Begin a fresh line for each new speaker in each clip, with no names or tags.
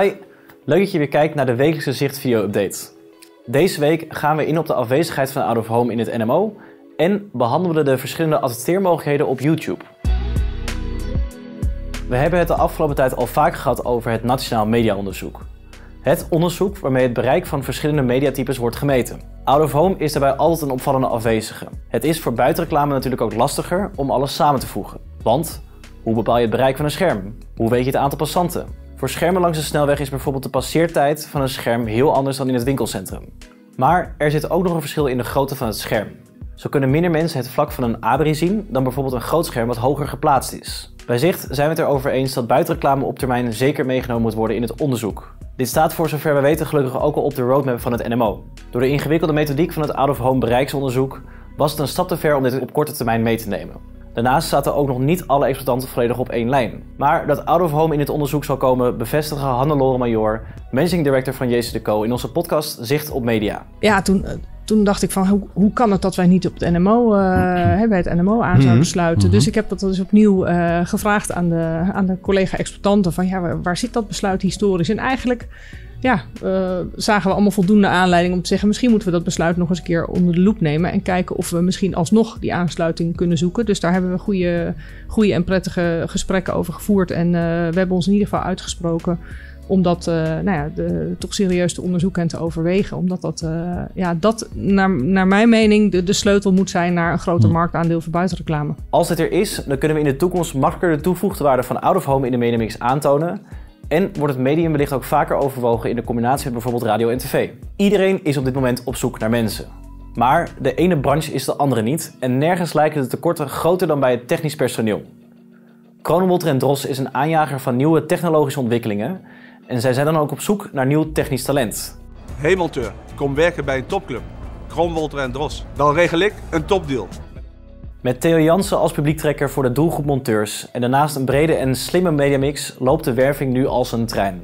Hi, leuk dat je weer kijkt naar de wekelijkse Zicht Video Update. Deze week gaan we in op de afwezigheid van Out of Home in het NMO en behandelen de verschillende adverteermogelijkheden op YouTube. We hebben het de afgelopen tijd al vaak gehad over het Nationaal Mediaonderzoek. Het onderzoek waarmee het bereik van verschillende mediatypes wordt gemeten. Out of Home is daarbij altijd een opvallende afwezige. Het is voor buitenreclame natuurlijk ook lastiger om alles samen te voegen. Want hoe bepaal je het bereik van een scherm? Hoe weet je het aantal passanten? Voor schermen langs de snelweg is bijvoorbeeld de passeertijd van een scherm heel anders dan in het winkelcentrum. Maar er zit ook nog een verschil in de grootte van het scherm. Zo kunnen minder mensen het vlak van een abri zien dan bijvoorbeeld een groot scherm wat hoger geplaatst is. Bij Zicht zijn we het erover eens dat buitenreclame op termijn zeker meegenomen moet worden in het onderzoek. Dit staat voor zover we weten gelukkig ook al op de roadmap van het NMO. Door de ingewikkelde methodiek van het out-of-home bereiksonderzoek was het een stap te ver om dit op korte termijn mee te nemen. Daarnaast zaten ook nog niet alle exploitanten volledig op één lijn. Maar dat Out of Home in het onderzoek zal komen, bevestigen Hannelore Major, Managing Director van JC Co. in onze podcast Zicht op Media.
Ja, toen, eh, toen dacht ik van hoe, hoe kan het dat wij niet op het NMO, uh, bij het NMO aan zouden
Mhm.
sluiten.
Mhm.
Dus ik heb dat dus opnieuw eh, gevraagd aan de, aan de collega-exploitanten van ja, waar, waar zit dat besluit historisch? En eigenlijk ja, eh, zagen we allemaal voldoende aanleiding om te zeggen misschien moeten we dat besluit nog eens een keer onder de loep nemen en kijken of we misschien alsnog die aansluiting kunnen zoeken. Dus daar hebben we goede, goede en prettige gesprekken over gevoerd en eh, we hebben ons in ieder geval uitgesproken om dat eh, nou ja, de, toch serieus te onderzoeken en te overwegen. Omdat dat, ja, dat naar, naar mijn mening de, de sleutel moet zijn naar een groter
Hm.
marktaandeel voor buitenreclame.
Als dit er is, dan kunnen we in de toekomst makkelijker de toegevoegde waarde van Out of Home in de mediamix aantonen. En wordt het medium wellicht ook vaker overwogen in de combinatie met bijvoorbeeld radio en tv. Iedereen is op dit moment op zoek naar mensen. Maar de ene branche is de andere niet en nergens lijken de tekorten groter dan bij het technisch personeel. Kronenwolter en Dros is een aanjager van nieuwe technologische ontwikkelingen en zij zijn dan ook op zoek naar nieuw technisch talent.
Hey monteur, kom werken bij een topclub. Kroonwolter en Dros. Dan regel ik een topdeal.
Met Theo Jansen als publiektrekker voor de doelgroep monteurs en daarnaast een brede en slimme mediamix loopt de werving nu als een trein.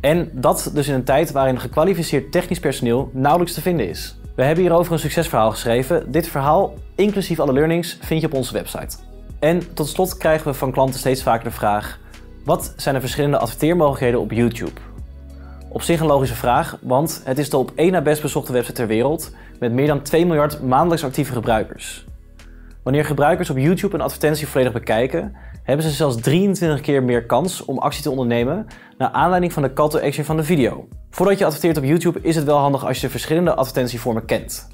En dat dus in een tijd waarin gekwalificeerd technisch personeel nauwelijks te vinden is. We hebben hierover een succesverhaal geschreven. Dit verhaal, inclusief alle learnings, vind je op onze website. En tot slot krijgen we van klanten steeds vaker de vraag: wat zijn de verschillende adverteermogelijkheden op YouTube? Op zich een logische vraag, want het is de op één na best bezochte website ter wereld met meer dan 2 miljard maandelijks actieve gebruikers. Wanneer gebruikers op YouTube een advertentie volledig bekijken, hebben ze zelfs 23 keer meer kans om actie te ondernemen naar aanleiding van de call to action van de video. Voordat je adverteert op YouTube is het wel handig als je de verschillende advertentievormen kent.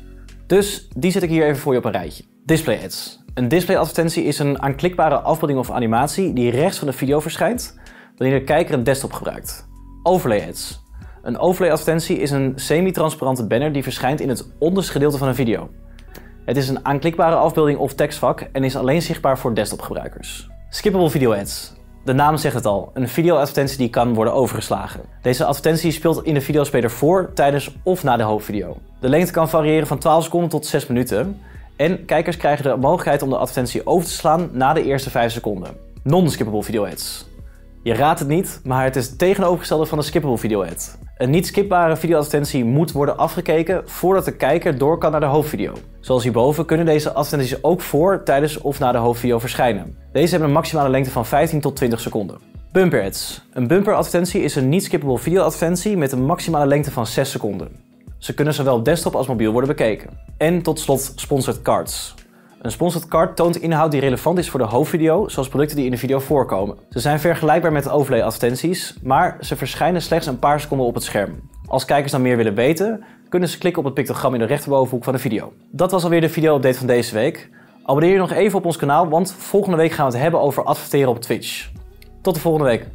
Dus die zet ik hier even voor je op een rijtje. Display ads. Een display advertentie is een aanklikbare afbeelding of animatie die rechts van de video verschijnt wanneer de kijker een desktop gebruikt. Overlay ads. Een overlay advertentie is een semi-transparante banner die verschijnt in het onderste gedeelte van een video. Het is een aanklikbare afbeelding of tekstvak en is alleen zichtbaar voor desktopgebruikers. Skippable video ads. De naam zegt het al, een videoadvertentie die kan worden overgeslagen. Deze advertentie speelt in de videospeler voor, tijdens of na de hoofdvideo. De lengte kan variëren van 12 seconden tot 6 minuten. En kijkers krijgen de mogelijkheid om de advertentie over te slaan na de eerste 5 seconden. Non-skippable video ads. Je raadt het niet, maar het is het tegenovergestelde van een skippable video ad. Een niet skipbare videoadvertentie moet worden afgekeken voordat de kijker door kan naar de hoofdvideo. Zoals hierboven kunnen deze advertenties ook voor, tijdens of na de hoofdvideo verschijnen. Deze hebben een maximale lengte van 15 tot 20 seconden. Bumper ads. Een bumper advertentie is een niet skippable videoadvertentie met een maximale lengte van 6 seconden. Ze kunnen zowel op desktop als mobiel worden bekeken. En tot slot sponsored cards. Een sponsored card toont inhoud die relevant is voor de hoofdvideo, zoals producten die in de video voorkomen. Ze zijn vergelijkbaar met overlay advertenties, maar ze verschijnen slechts een paar seconden op het scherm. Als kijkers dan meer willen weten, kunnen ze klikken op het pictogram in de rechterbovenhoek van de video. Dat was alweer de video-update van deze week. Abonneer je nog even op ons kanaal, want volgende week gaan we het hebben over adverteren op Twitch. Tot de volgende week.